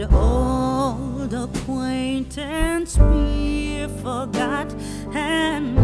Would old acquaintance be forgot and